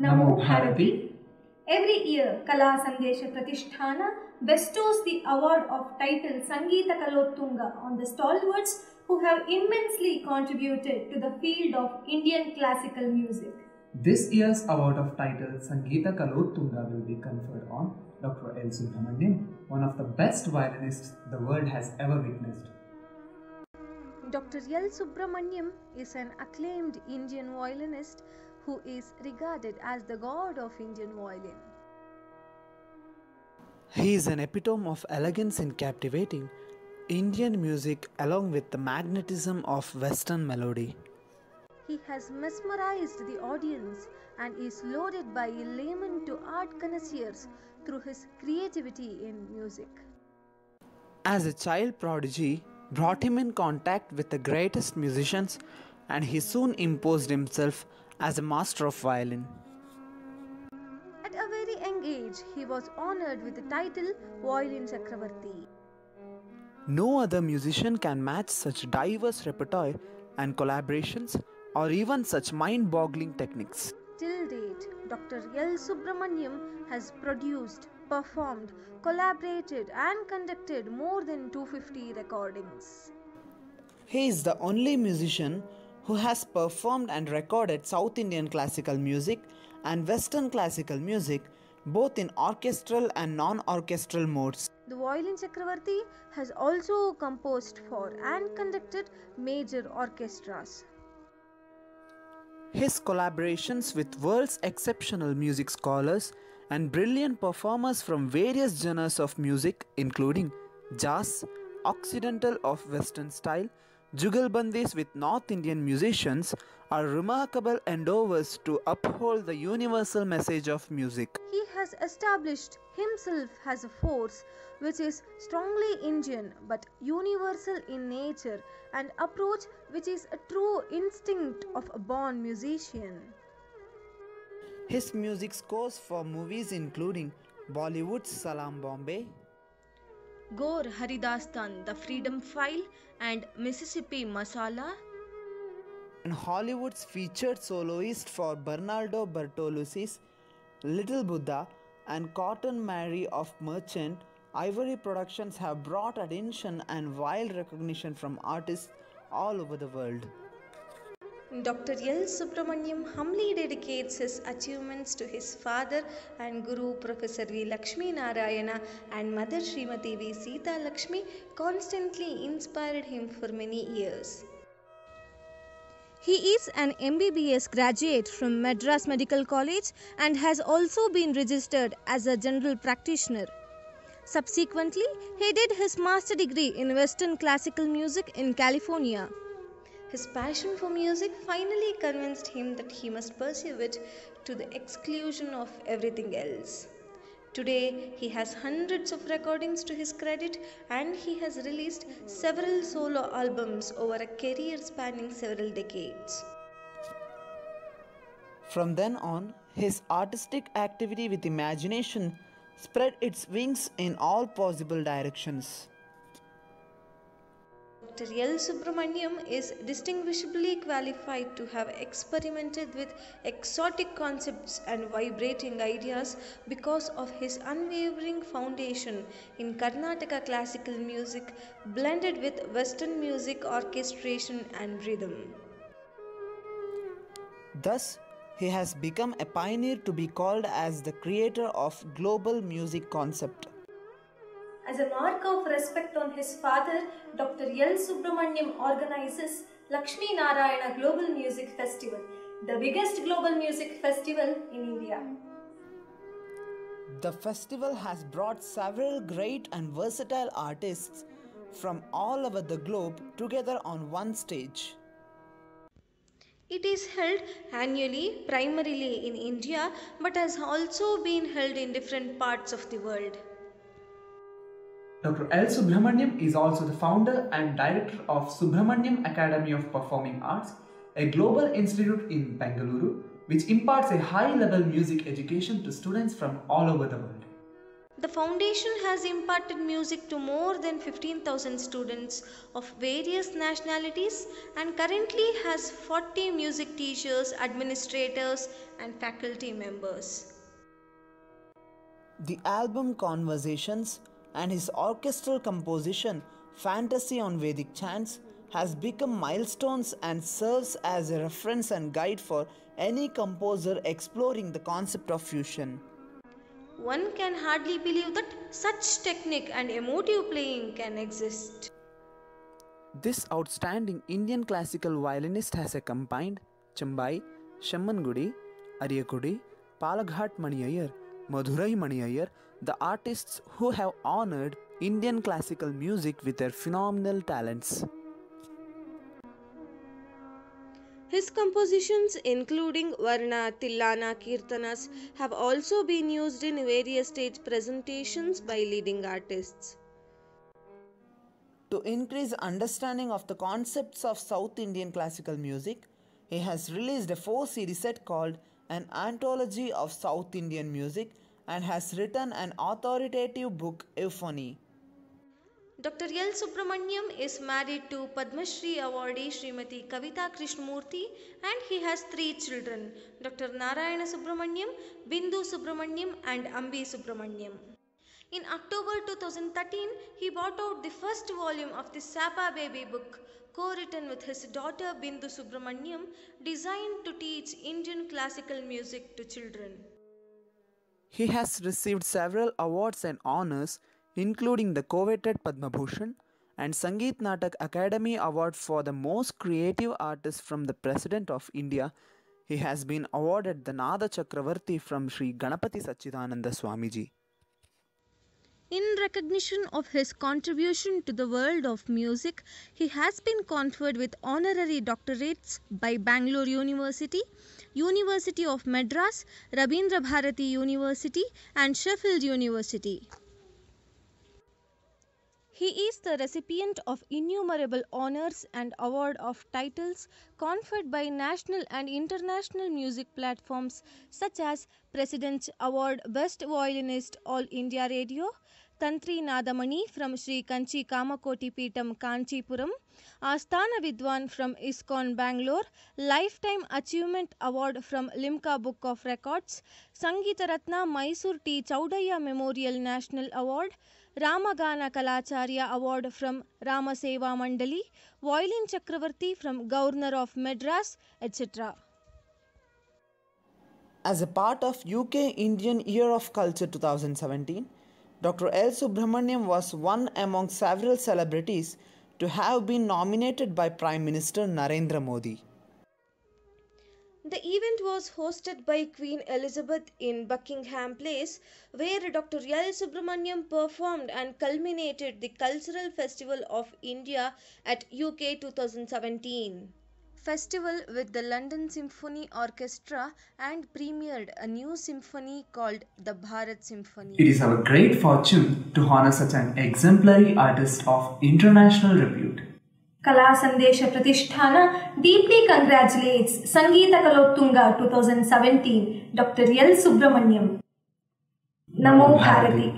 Namo Bharati. Every year, Kala Sandesha Prathishtana bestows the award of title Sangeeta Kalottunga on the stalwarts who have immensely contributed to the field of Indian classical music. This year's award of title Sangeeta Kalottunga will be conferred on Dr. L. Subramaniam, one of the best violinists the world has ever witnessed. Dr. L. Subramaniam is an acclaimed Indian violinist who is regarded as the god of Indian violin. He is an epitome of elegance in captivating Indian music along with the magnetism of Western melody. He has mesmerized the audience and is lauded by laymen to art connoisseurs through his creativity in music. As a child prodigy, brought him in contact with the greatest musicians and he soon imposed himself as a master of violin. At a very young age, he was honored with the title Violin Chakravarti. No other musician can match such diverse repertoire and collaborations or even such mind boggling techniques. Till date, Dr. L. Subramaniam has produced, performed, collaborated, and conducted more than 250 recordings. He is the only musician who has performed and recorded South Indian classical music and Western classical music both in orchestral and non orchestral modes. The Violin Chakravarti has also composed for and conducted major orchestras. His collaborations with world's exceptional music scholars and brilliant performers from various genres of music, including jazz, occidental of Western style, jugalbandis with North Indian musicians, are remarkable endeavors to uphold the universal message of music. He has established himself as a force which is strongly Indian but universal in nature and approach which is a true instinct of a born musician. His music scores for movies including Bollywood's Salam Bombay, Gour Hari Dastaan, The Freedom File, and Mississippi Masala, and Hollywood's featured soloist for Bernardo Bertolucci's Little Buddha and Cotton Mary of Merchant, Ivory Productions have brought attention and wide recognition from artists all over the world. Dr. L. Subramaniam humbly dedicates his achievements to his father and guru Professor V. Lakshmi Narayana and mother Srimati V. Sita Lakshmi constantly inspired him for many years. He is an MBBS graduate from Madras Medical College and has also been registered as a general practitioner. Subsequently, he did his master degree in Western classical music in California. His passion for music finally convinced him that he must pursue it to the exclusion of everything else. Today, he has hundreds of recordings to his credit and he has released several solo albums over a career spanning several decades. From then on, his artistic activity with imagination spread its wings in all possible directions. Dr. L. Subramaniam is distinguishably qualified to have experimented with exotic concepts and vibrating ideas because of his unwavering foundation in Carnatic classical music blended with Western music orchestration and rhythm. Thus, he has become a pioneer to be called as the creator of global music concept. As a mark of respect on his father, Dr. L. Subramaniam organizes Lakshmi Narayana Global Music Festival, the biggest global music festival in India. The festival has brought several great and versatile artists from all over the globe together on one stage. It is held annually, primarily in India, but has also been held in different parts of the world. Dr. L. Subramaniam is also the founder and director of Subramaniam Academy of Performing Arts, a global institute in Bengaluru which imparts a high level music education to students from all over the world. The foundation has imparted music to more than 15,000 students of various nationalities and currently has 40 music teachers, administrators, and faculty members. The album Conversations and his orchestral composition Fantasy on Vedic Chants has become milestones and serves as a reference and guide for any composer exploring the concept of fusion. One can hardly believe that such technique and emotive playing can exist. This outstanding Indian classical violinist has accompanied Chembai, Semmangudi, Ariyakudi, Palaghat Maniyayar, Madurai Mani Iyer, the artists who have honored Indian classical music with their phenomenal talents. His compositions, including Varna, Tillana, Kirtanas, have also been used in various stage presentations by leading artists. To increase understanding of the concepts of South Indian classical music, he has released a four series set called An Anthology of South Indian Music and has written an authoritative book, Euphony. Dr. L. Subramaniam is married to Padma Shri awardee Srimati Kavita Krishnamurthy and he has three children Dr. Narayana Subramaniam, Bindu Subramaniam, and Ambi Subramaniam. In October 2013, he brought out the first volume of the SaPa Baby book, co written with his daughter Bindu Subramaniam, designed to teach Indian classical music to children. He has received several awards and honors, including the coveted Padma Bhushan and Sangeet Natak Akademi Award for the most creative artist from the President of India. He has been awarded the Nada Chakravarti from Sri Ganapati Sachidananda Swamiji. In recognition of his contribution to the world of music, he has been conferred with honorary doctorates by Bangalore University, University of Madras, Rabindra Bharati University, and Sheffield University. He is the recipient of innumerable honors and award of titles conferred by national and international music platforms such as President's Award Best Violinist All India Radio, Tantri Nadamani from Sri Kanchi Kamakoti Peetam Kanchipuram, Asthana Vidwan from ISKCON Bangalore, Lifetime Achievement Award from Limca Book of Records, Sangeeta Ratna Mysore T. Chowdiah Memorial National Award, Ramagana Kalacharya Award from Ramaseva Mandali, Violin Chakravarti from Governor of Madras, etc. As a part of UK Indian Year of Culture 2017, Dr. L. Subramaniam was one among several celebrities to have been nominated by Prime Minister Narendra Modi. The event was hosted by Queen Elizabeth in Buckingham Palace, where Dr. L. Subramaniam performed and culminated the Cultural Festival of India at UK 2017 festival with the London Symphony Orchestra and premiered a new symphony called the Bharat Symphony. It is our great fortune to honor such an exemplary artist of international repute. Kala Sandesha Prathishtana deeply congratulates Sangeeta Kalottunga 2017 Dr. L. Subramaniam. Namo Bharati.